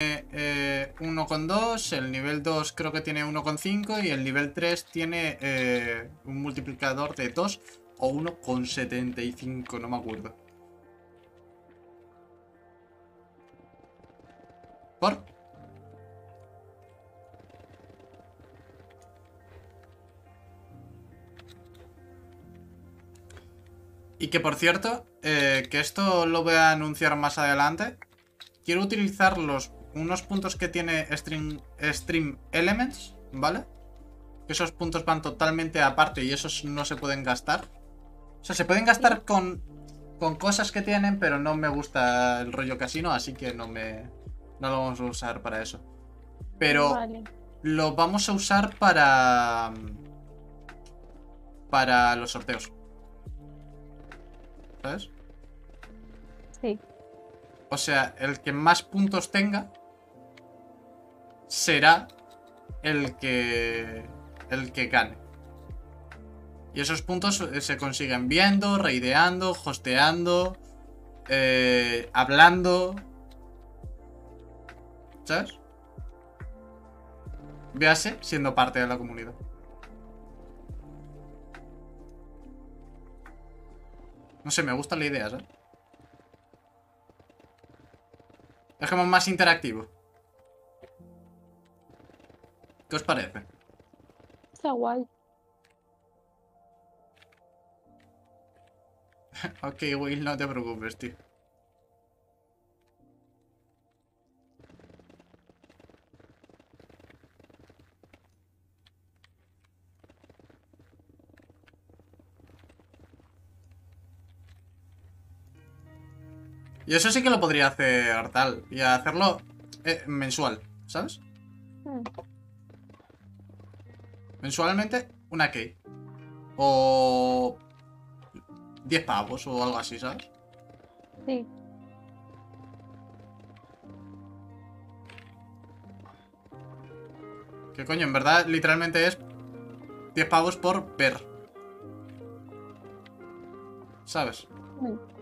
eh, 1,2, el nivel 2 creo que tiene 1,5 y el nivel 3 tiene eh, un multiplicador de 2 o 1,75, no me acuerdo. ¿Por? Y que por cierto, eh, que esto lo voy a anunciar más adelante. Quiero utilizar los unos puntos que tiene Stream, Stream Elements, ¿vale? Esos puntos van totalmente aparte y esos no se pueden gastar. O sea, se pueden gastar con, con cosas que tienen, pero no me gusta el rollo casino, así que no me... No lo vamos a usar para eso. Pero Vale. lo vamos a usar para... Para los sorteos. ¿Sabes? Sí. O sea, el que más puntos tenga será el que el que gane. Y esos puntos eh, se consiguen viendo, reideando, hosteando, eh, hablando. ¿Sabes? Véase siendo parte de la comunidad. No sé, me gusta la idea, ¿sabes? Es como más interactivo. ¿Qué os parece? Está guay. Ok, Will, no te preocupes, tío. Y eso sí que lo podría hacer tal. Y hacerlo eh, mensual, ¿sabes? Mm, Mensualmente una key. O 10 pavos o algo así, ¿sabes? Sí. Que coño, en verdad literalmente es 10 pavos por ver. ¿Sabes? Mm.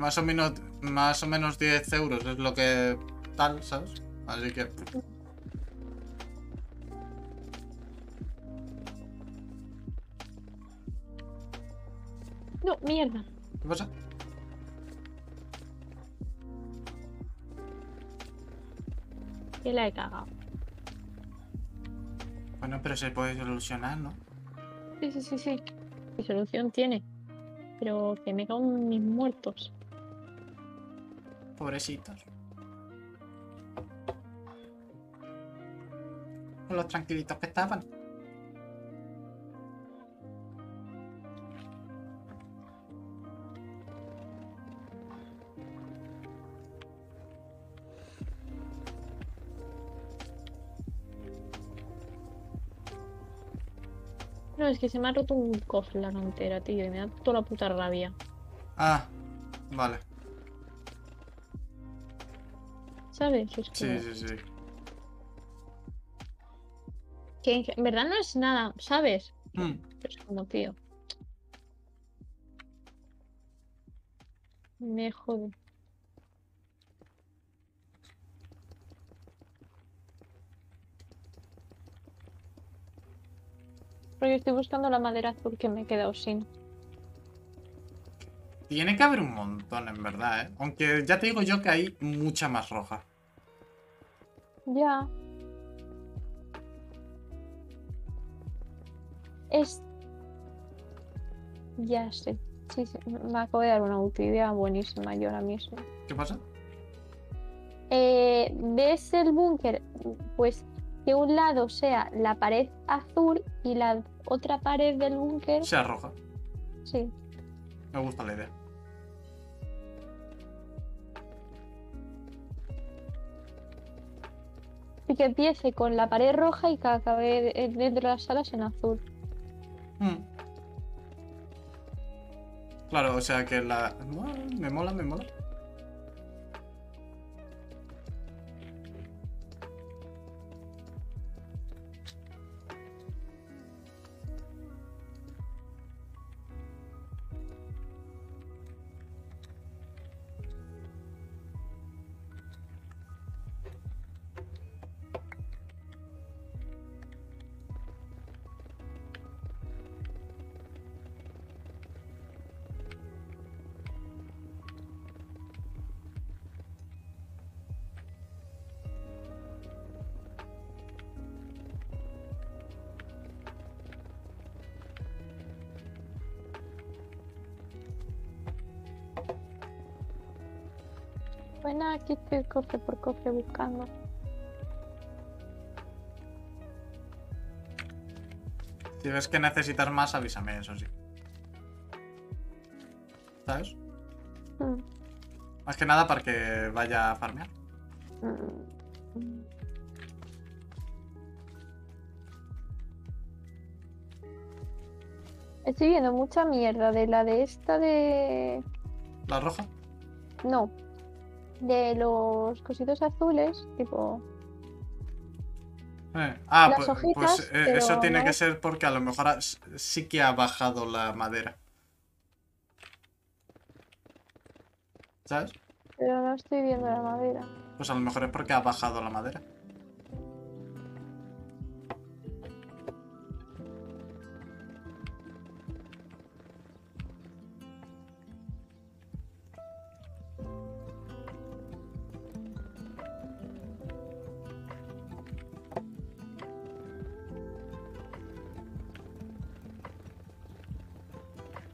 Más o menos, más o menos 10 euros es lo que tal, ¿sabes? Así que... No, mierda. ¿Qué pasa? Que la he cagado. Bueno, pero se puede solucionar, ¿no? Sí, sí, sí, sí. ¿Qué solución tiene? Pero que me cago en mis muertos. Pobrecitos. Con los tranquilitos que estaban. No, es que se me ha roto un cofre la cantera, tío, y me da toda la puta rabia. Ah, vale. ¿Sabes? Es Sí, como sí, sí. que en- verdad no es nada, ¿sabes? Hmm. Es como, tío. Me jode. Porque estoy buscando la madera azul que me he quedado sin. Tiene que haber un montón, en verdad, ¿eh? Aunque ya te digo yo que hay mucha más roja. Ya. Es. Ya sé. Sí, sí, me acabo de dar una utilidad buenísima yo ahora mismo. ¿Qué pasa? Eh, ¿Ves el búnker? Pues que un lado sea la pared azul y la otra pared del búnker. Sea roja. Sí. Me gusta la idea. Y que empiece con la pared roja y que acabe de- dentro de las salas en azul. Mm. Claro, o sea que la... Me mola, me mola. Bueno, aquí estoy cofre por cofre buscando. Si ves que necesitas más, avísame, eso sí. ¿Sabes? Mm, Más que nada para que vaya a farmear. mm. Estoy viendo mucha mierda de la de esta de... ¿La roja? No. De los cositos azules, tipo... Eh, Ah, Las pues, hojitas, pues, eh, eso tiene no que ser porque a lo mejor ha- sí que ha bajado la madera. ¿Sabes? Pero no estoy viendo la madera. Pues a lo mejor es porque ha bajado la madera.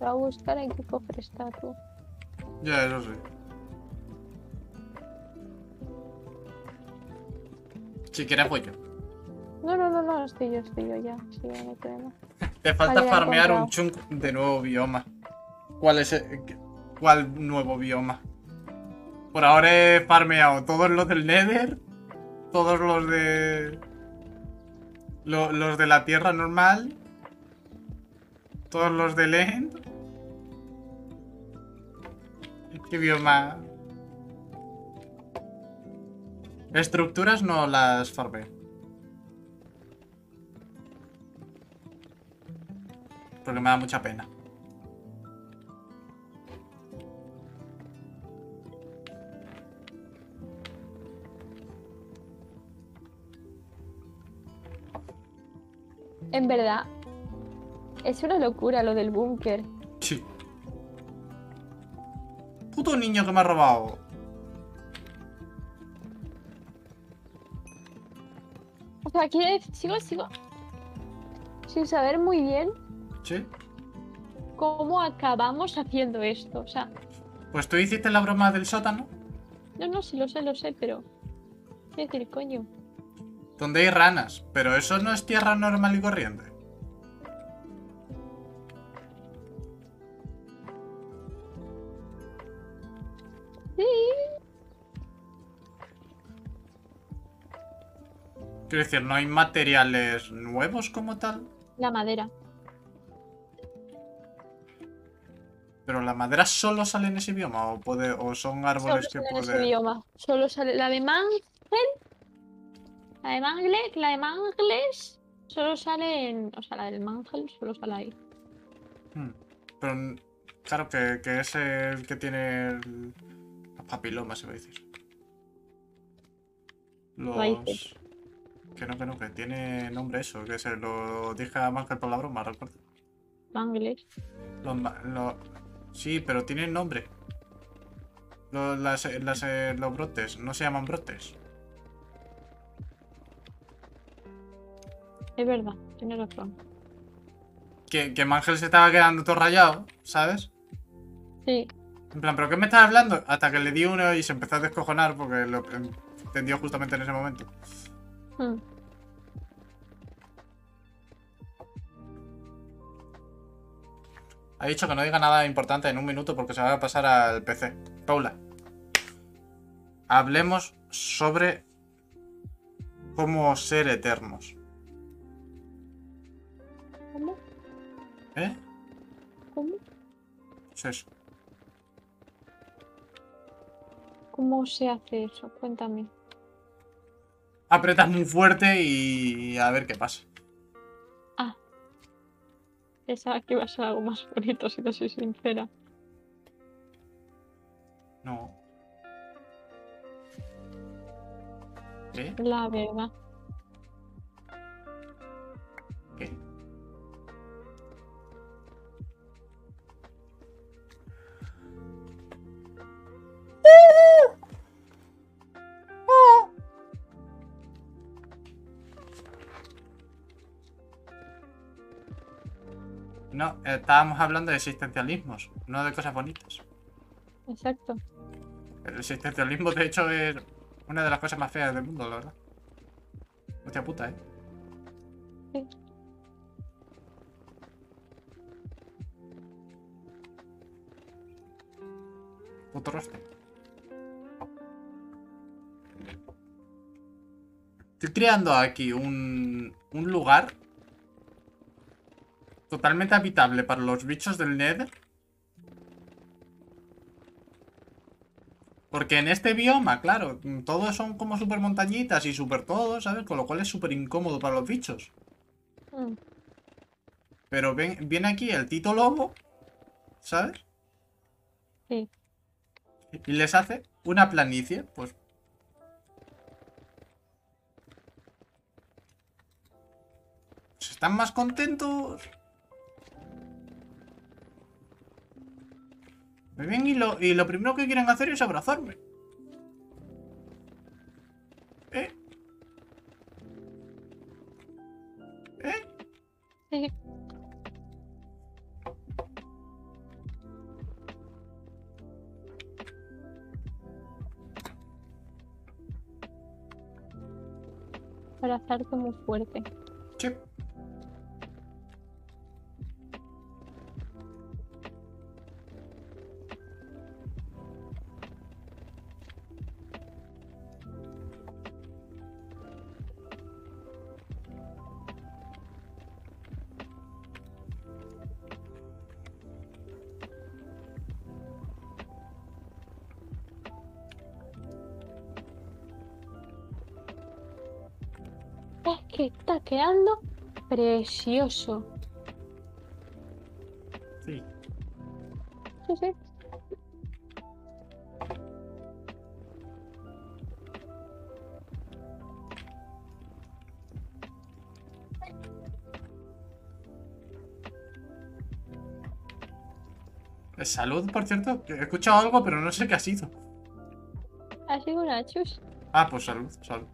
Voy a buscar qué cofre está tú. Ya, eso sí. Si quieres voy yo. No, no, no, no, estoy yo, estoy yo ya. Sí, ya no hay problema. Te falta Vale, farmear un chunk de nuevo bioma. ¿Cuál es el- cuál nuevo bioma? Por ahora he farmeado todos los del Nether, todos los de lo- los de la Tierra normal, todos los del End. ¿Qué bioma? Estructuras no las farmeo. Porque me da mucha pena. En verdad, es una locura lo del búnker. Sí. Puto niño que me ha robado. O sea, quiero decir, sigo, sigo. Sin saber muy bien Sí. cómo acabamos haciendo esto. O sea, Pues tú hiciste la broma del sótano, no, no, sí lo sé, lo sé, pero. Quiero decir, coño. donde hay ranas, pero eso no es tierra normal y corriente. Quiero decir, no hay materiales nuevos como tal, La madera. pero la madera solo sale en ese bioma o puede o son Solo árboles que sale en ese bioma. Solo sale la de Mangel. La de Manglet, la de Mangles. Solo sale en. O sea, la del Mangel solo sale ahí. Hmm. Pero claro que, que es el que tiene el... las papilomas, se va a decir. Los... Que no, que no, que tiene nombre eso, que se lo dije a Mangel por la broma, recuerdo. Los, lo- Sí, pero tienen nombre. Los, las, las, eh, los brotes, no se llaman brotes. Es verdad, tienes razón. Que, que Mangel se estaba quedando todo rayado, ¿sabes? Sí. En plan, ¿pero qué me estás hablando? Hasta que le di uno y se empezó a descojonar porque lo entendió justamente en ese momento. Hmm. Ha dicho que no diga nada importante en un minuto porque se va a pasar al PC. Paula. Hablemos sobre como ser eternos. ¿Cómo? ¿Eh? ¿Cómo? Es eso. ¿Cómo se hace eso? Cuéntame. Apretas muy fuerte y a ver qué pasa. Pensaba que iba a ser algo más bonito, si te soy sincera. No. ¿Qué? La verdad. No, estábamos hablando de existencialismos, no de cosas bonitas. Exacto. El existencialismo, de hecho, es una de las cosas más feas del mundo, la verdad. Hostia puta, ¿eh? Sí. Puto roster. Estoy creando aquí un, un lugar totalmente habitable para los bichos del Nether. Porque en este bioma, claro, todos son como super montañitas y super todo, ¿sabes? Con lo cual es súper incómodo para los bichos. Mm, Pero ven, viene aquí el Tito Lobo, ¿sabes? Sí. Y les hace una planicie, pues... pues ¿Están más contentos? Muy bien, y lo, y lo primero que quieren hacer es abrazarme. ¿Eh? ¿Eh? Sí. Abrazarte muy fuerte. Sí. Quedando precioso. Sí. Sí, sí. Salud, por cierto. He escuchado algo, pero no sé qué ha sido. Ha sido una chus. Ah, pues salud, salud.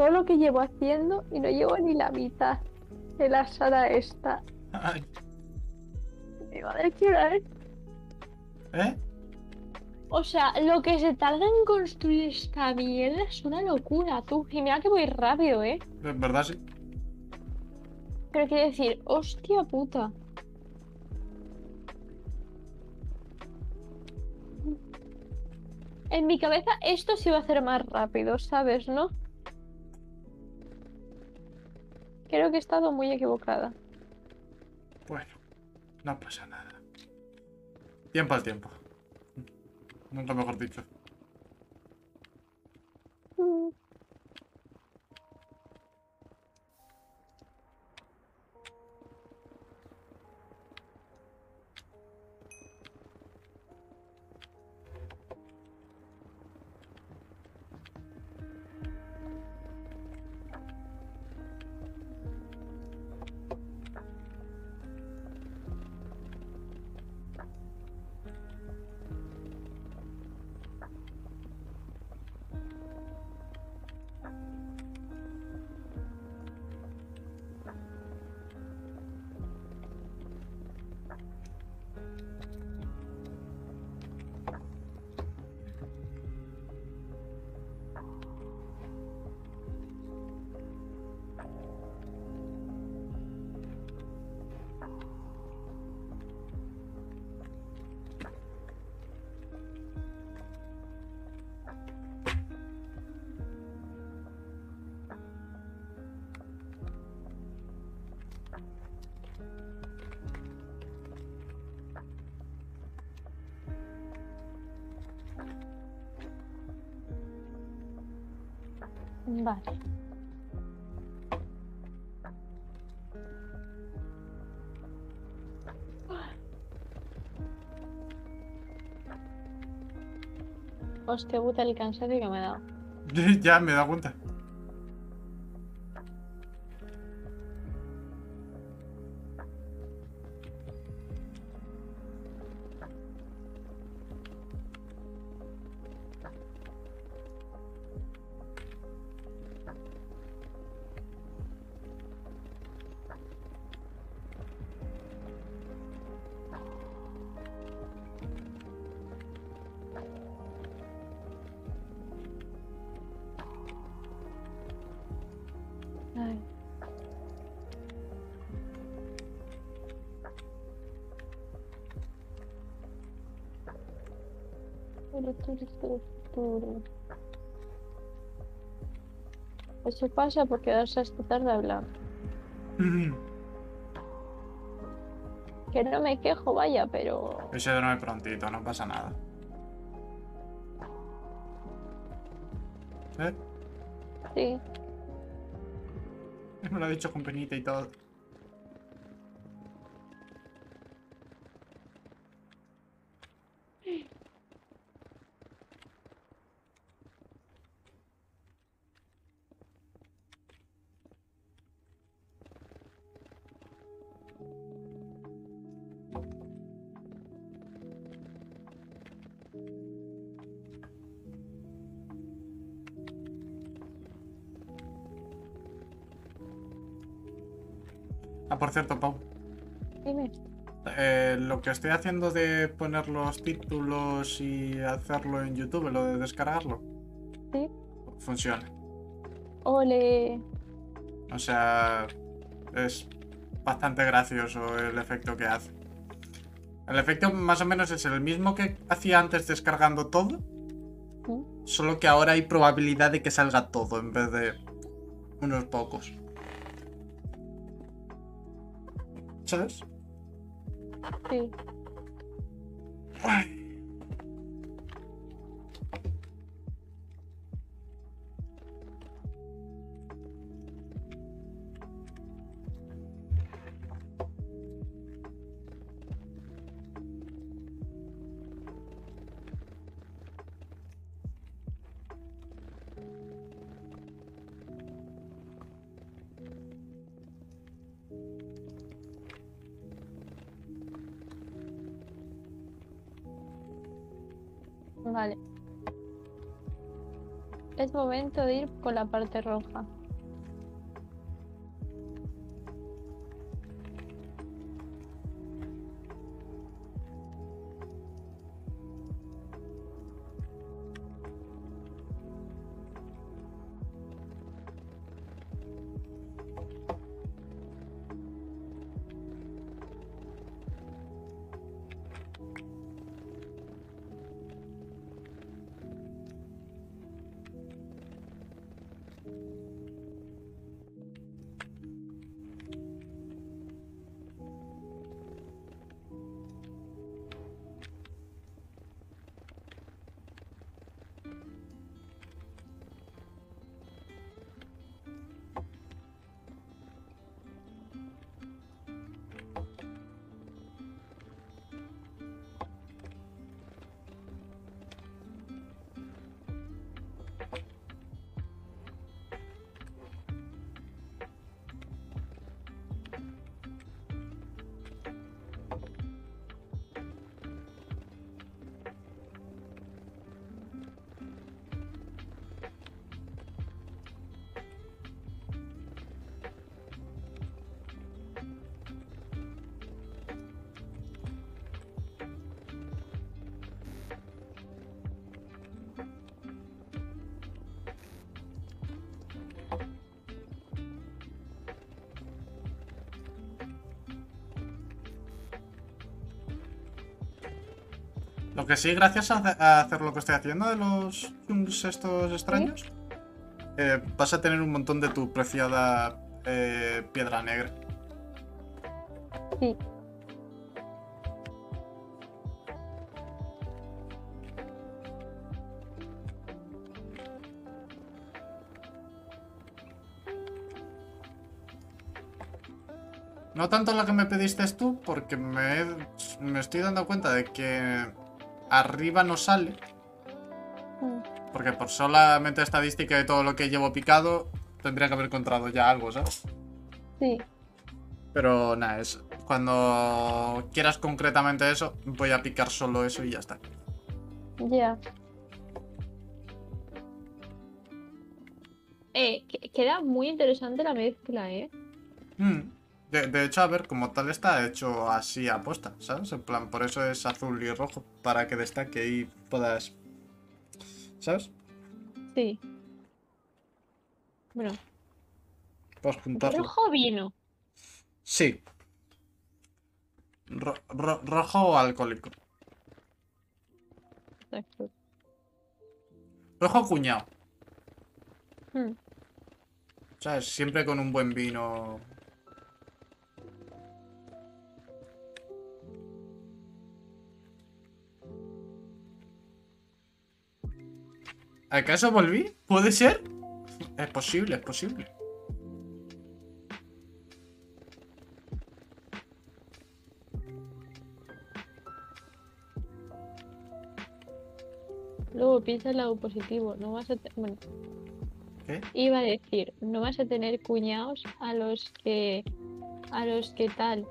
Todo lo que llevo haciendo y no llevo ni la mitad de la sala esta. Ay, Me va a llorar. ¿Eh? O sea, lo que se tarda en construir esta mierda es una locura, tú. Y mira que voy rápido, ¿eh? En verdad sí. Pero quiero decir, hostia puta. En mi cabeza esto se iba a hacer más rápido, ¿sabes, no? Creo que he estado muy equivocada. Bueno, no pasa nada. Tiempo al tiempo. Nunca mejor dicho. Mm. Vale. Hostia puta el cansancio que me he dado. ya me he dado cuenta. Eso pasa por quedarse hasta tarde hablando. Que no me quejo, vaya, pero. Ese duerme prontito, no pasa nada. ¿Eh? Sí. Me lo ha dicho con penita y todo. Ah, por cierto, Pau. Dime. eh, lo que estoy haciendo de poner los títulos y hacerlo en YouTube, lo de descargarlo, Sí. funciona. Ole. O sea, es bastante gracioso el efecto que hace. El efecto más o menos es el mismo que hacía antes descargando todo, solo que ahora hay probabilidad de que salga todo en vez de unos pocos. ¿Sabes? Sí. Ay. De ir con la parte roja. Lo que sí, gracias a, hace- a hacer lo que estoy haciendo de los estos extraños, eh, vas a tener un montón de tu preciada eh, piedra negra. Sí. No tanto la que me pediste tú, porque me, me estoy dando cuenta de que arriba no sale. Mm, Porque por solamente estadística de todo lo que llevo picado, tendría que haber encontrado ya algo, ¿sabes? Sí. Pero nada, es cuando quieras concretamente eso, voy a picar solo eso y ya está. Ya. Eh, que- queda muy interesante la mezcla, ¿eh? Mm. De, de hecho, a ver, como tal está hecho así a posta, ¿sabes? En plan, por eso es azul y rojo, para que destaque y puedas... ¿Sabes? Sí. Bueno, Puedes juntarlo. rojo vino. Sí. Ro- ro- rojo o alcohólico. Exacto. Rojo cuñado. Mm, ¿Sabes? Siempre con un buen vino. ¿Acaso volví? ¿Puede ser? Es posible, es posible. Luego piensa el lado positivo. No vas a bueno, ¿Qué? iba a decir, no vas a tener cuñados a los que a los que tal.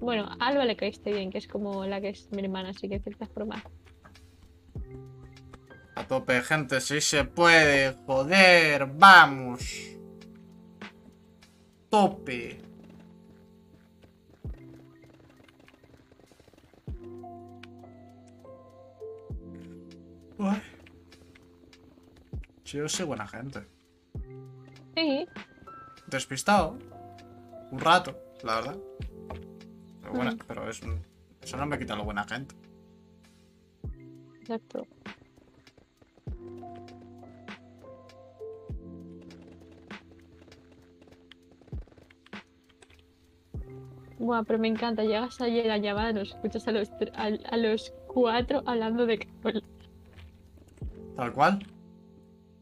Bueno, a Alba le caíste bien, que es como la que es mi hermana, así que de cierta forma. Tope, gente, si se puede. Joder, vamos. Tope. Uy. Sí, yo soy buena gente. Sí, Despistado. Un rato, la verdad. Pero, buena- Mm. pero es un- eso no me quita lo buena gente. exacto. Buah, pero me encanta. Llegas allí a los escuchas a los, a, a los cuatro hablando de Carola. Tal cual.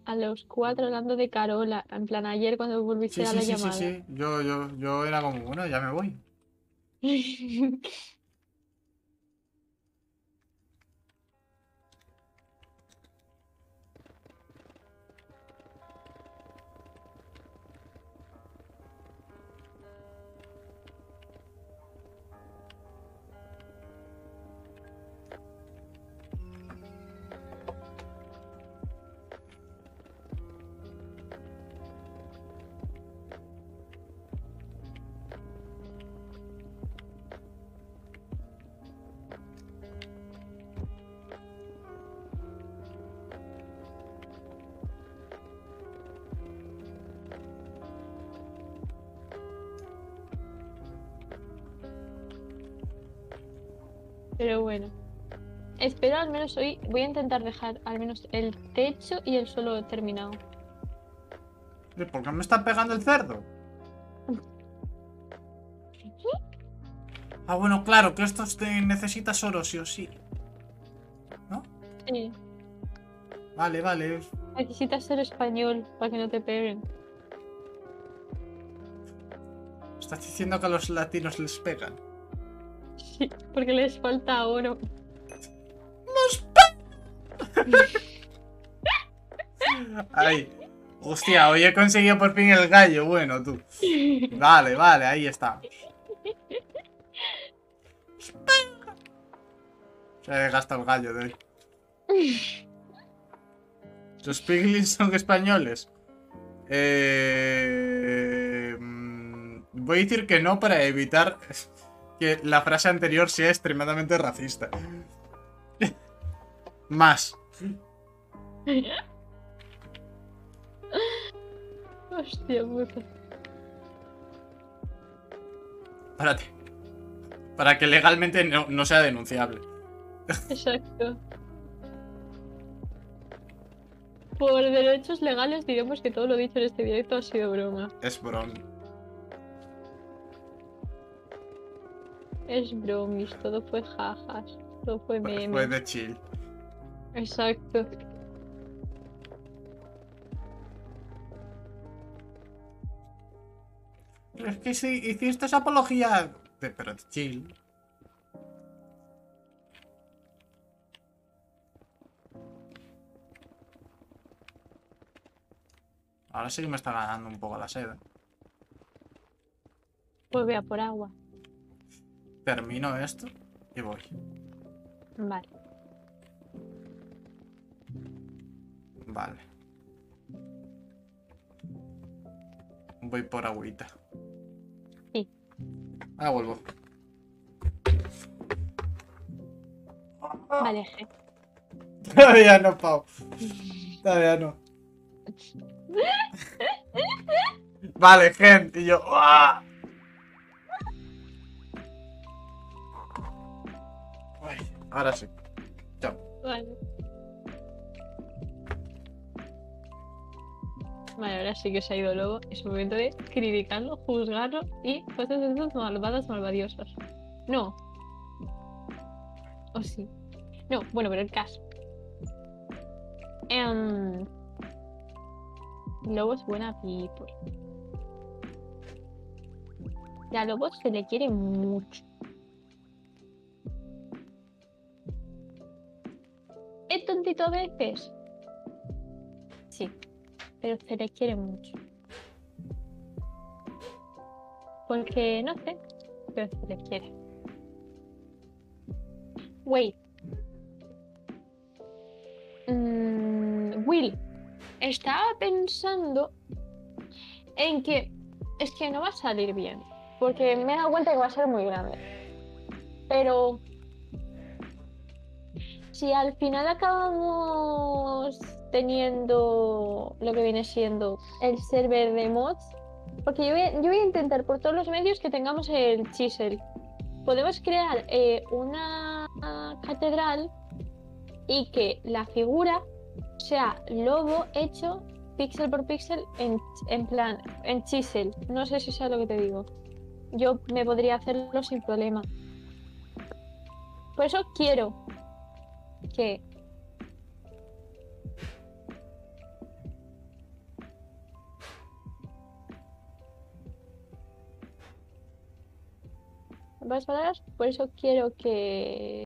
A los cuatro hablando de Carola. En plan, ayer cuando volviste Sí, a sí, la sí, sí, llamada. sí. Yo, yo, yo era como, bueno, ya me voy. Pero bueno. Espero al menos hoy. Voy a intentar dejar al menos el techo y el suelo terminado. ¿Y ¿Por qué me está pegando el cerdo? Ah, bueno, claro, que esto te necesitas oro, sí o sí. Sí. Vale, vale. Necesitas ser español para que no te peguen. Estás diciendo que a los latinos les pegan. Porque les falta oro. Ay. Hostia, hoy he conseguido por fin el gallo. Bueno, tú. Vale, vale, ahí estamos. Se ha gastado el gallo de hoy. ¿Los piglins son españoles? Eh, mm, voy a decir que no para evitar que la frase anterior sea extremadamente racista. Más. Hostia puta. Espérate. Para que legalmente no, no sea denunciable. Exacto. Por derechos legales diremos que todo lo dicho en este directo ha sido broma. Es broma. Es bromis, todo fue jajas, todo fue Fue meme. de chill. Exacto. Es que si hiciste esa apología de pero de chill. Ahora sí que me está ganando un poco la sed. Pues voy a por agua. Termino esto y voy. Vale. Vale. Voy por agüita. Sí. Ah, vuelvo. Vale, G. Todavía no, Pau. Todavía no. Vale, gente. Y yo. ¡ah! Ahora sí. Chao. Vale. Vale, ahora sí que se ha ido luego. Es momento de criticarlo, juzgarlo y cosas de esas malvadas, malvadiosas. No. O sí. No, bueno, pero el caso. Em, Lobo es buena people. Y a Lobo se le quiere mucho. ¿Es tontito a veces? Sí, pero se le quiere mucho. Porque, no sé, pero se le quiere. Wait. Mm, Will, estaba pensando en que es que no va a salir bien. Porque me he dado cuenta que va a ser muy grande. Pero si al final acabamos teniendo lo que viene siendo el server de mods, porque yo voy, a- intentar por todos los medios que tengamos el chisel. Podemos crear eh, una catedral y que la figura sea lobo hecho píxel por píxel en, en plan, en chisel. No sé si sabes lo que te digo. Yo me podría hacerlo sin problema. Por eso quiero que ¿Vas palabras? Por eso quiero que